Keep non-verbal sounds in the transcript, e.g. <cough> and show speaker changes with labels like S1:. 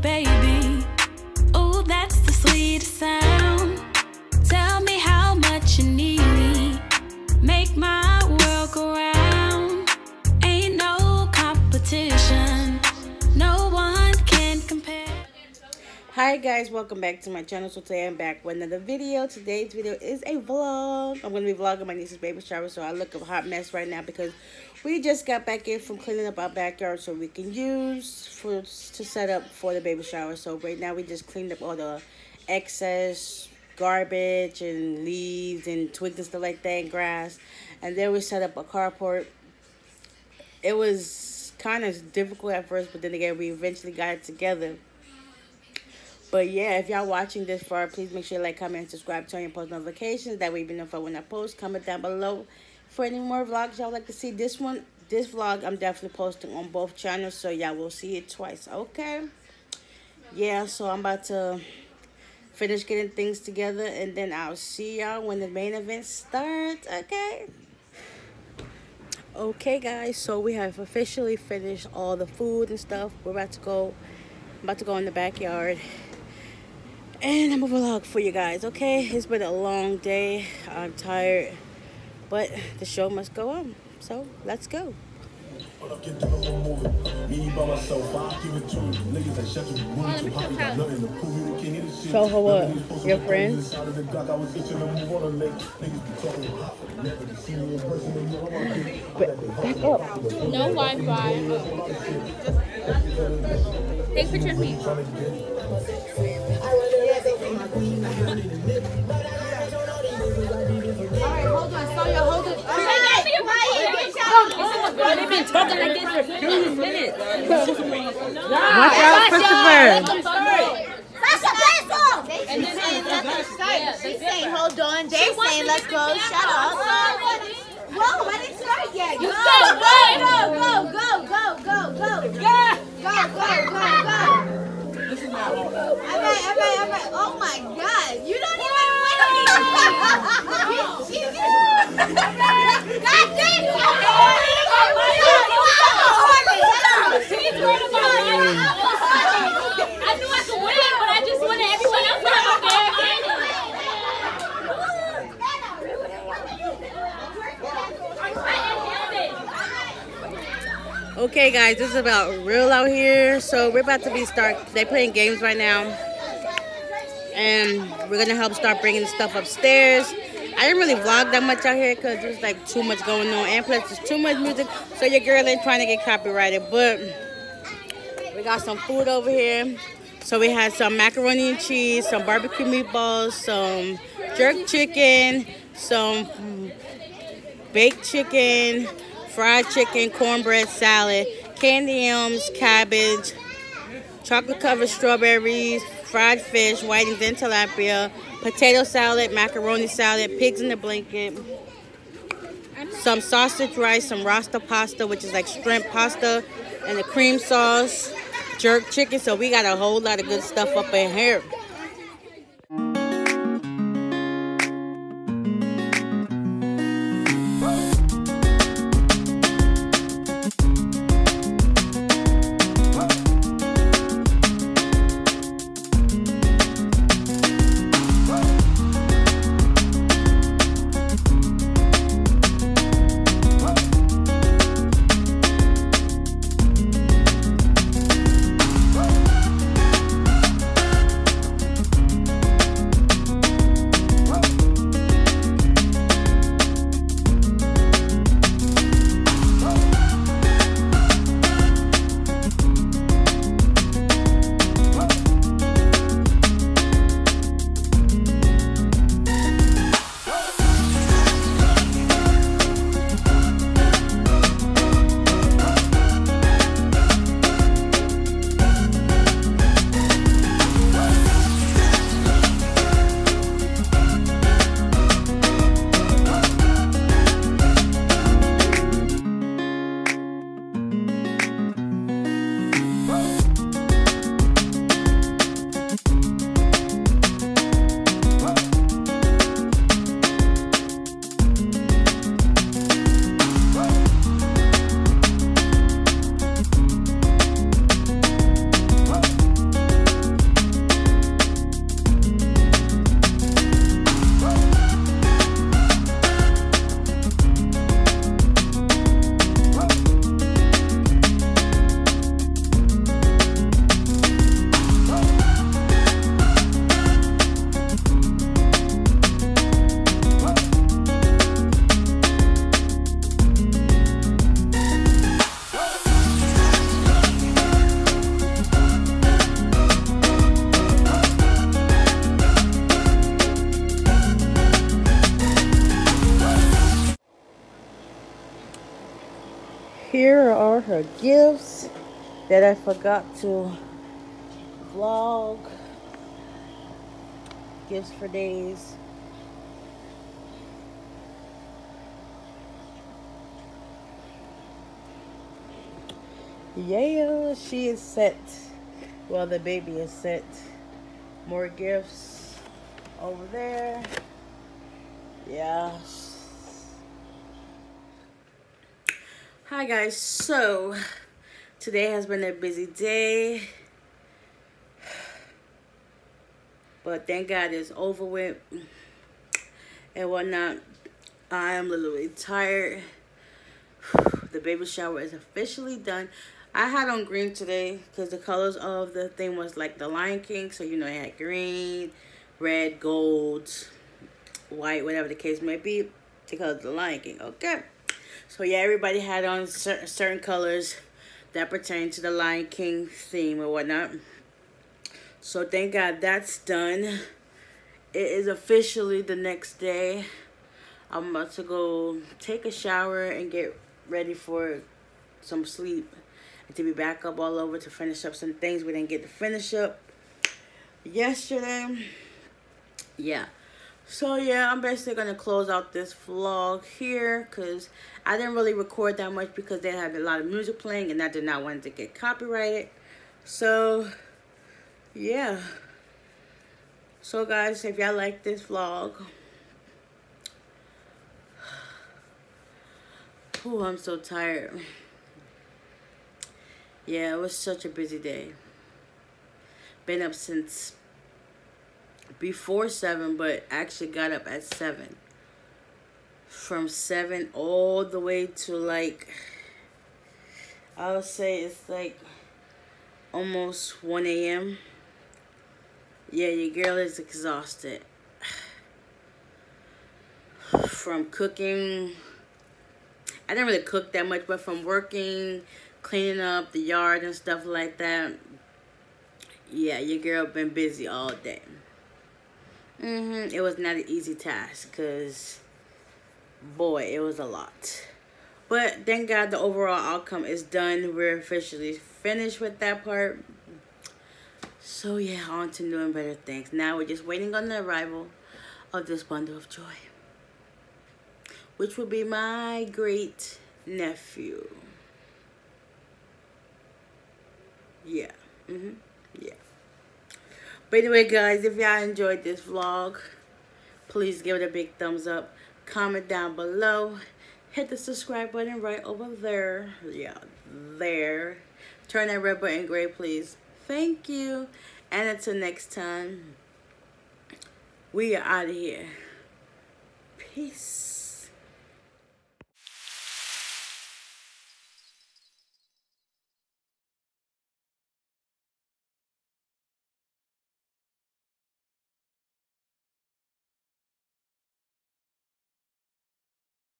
S1: baby.
S2: Hi guys, welcome back to my channel. So today I'm back with another video. Today's video is a vlog. I'm to be vlogging my niece's baby shower. So I look a hot mess right now because we just got back in from cleaning up our backyard so we can use for to set up for the baby shower. So right now we just cleaned up all the excess garbage and leaves and twigs and stuff like that and grass. And then we set up a carport. It was kind of difficult at first, but then again we eventually got it together. But yeah, if y'all watching this far, please make sure you like, comment, and subscribe, turn your post notifications. That way you know when I post. Comment down below for any more vlogs y'all like to see. This one, this vlog, I'm definitely posting on both channels. So y'all will see it twice, okay? Yeah, so I'm about to finish getting things together. And then I'll see y'all when the main event starts, okay? Okay, guys, so we have officially finished all the food and stuff. We're about to go, I'm about to go in the backyard and I'm a vlog for you guys, okay? It's been a long day. I'm tired, but the show must go on. So let's go. Show her what? Your friends? Back up.
S3: No Wi-Fi. Take picture of me.
S4: They've been talking like this for 15 minutes.
S2: Watch out, Christopher.
S3: And then yeah,
S5: She's saying, hold on. They're saying, let's go. Shut up. Whoa, I didn't start yet.
S3: You
S5: go,
S3: said
S5: go,
S3: what?
S5: go, go, go, go, go, go. Yeah. Go, go, go, go. All right, all right, all right. Oh my God. You don't even win. She- she- God damn you.
S3: She's worried
S2: Okay, guys, this is about real out here. So we're about to be start. They're playing games right now, and we're gonna help start bringing stuff upstairs. I didn't really vlog that much out here because there's like too much going on, and plus there's too much music. So your girl ain't trying to get copyrighted, but we got some food over here. So we had some macaroni and cheese, some barbecue meatballs, some jerk chicken, some baked chicken, fried chicken, cornbread salad, candy yams, cabbage, chocolate covered strawberries, fried fish, whitings and tilapia, potato salad, macaroni salad, pigs in the blanket, some sausage rice, some rasta pasta, which is like shrimp pasta, and a cream sauce, jerk chicken. So we got a whole lot of good stuff up in here. Here are her gifts that I forgot to vlog. Gifts for days. Yeah, she is set. Well, the baby is set. More gifts over there. Yeah. Hi guys, so today has been a busy day. But thank God it's over with and whatnot. I am literally tired. The baby shower is officially done. I had on green today because the colors of the thing was like the Lion King. So, you know, it had green, red, gold, white, whatever the case may be. Because of the Lion King, okay? So, yeah, everybody had on certain, certain colors that pertain to the Lion King theme or whatnot. So, thank God that's done. It is officially the next day. I'm about to go take a shower and get ready for some sleep to be back up all over to finish up some things we didn't get to finish up yesterday. Yeah. So yeah, I'm basically gonna close out this vlog here because I didn't really record that much because they had a lot of music playing and I did not want to get copyrighted. So yeah. So guys, if y'all like this vlog, oh, I'm so tired. Yeah, it was such a busy day. Been up since before 7, but actually got up at 7. From 7 all the way to like, I would say it's like almost 1 a.m. Yeah, your girl is exhausted. <sighs> From cooking, I didn't really cook that much, but from working, cleaning up the yard and stuff like that. Yeah, your girl been busy all day. Mm-hmm. It was not an easy task because, boy, it was a lot. But thank God the overall outcome is done. We're officially finished with that part. So yeah, on to new and better things. Now we're just waiting on the arrival of this bundle of joy. Which will be my great nephew. yeah mm-hmm but anyway guys if y'all enjoyed this vlog please give it a big thumbs up. Comment down below. Hit the subscribe button right over there. Yeah there. Turn that red button gray please. Thank you. And until next time we are out of here. Peace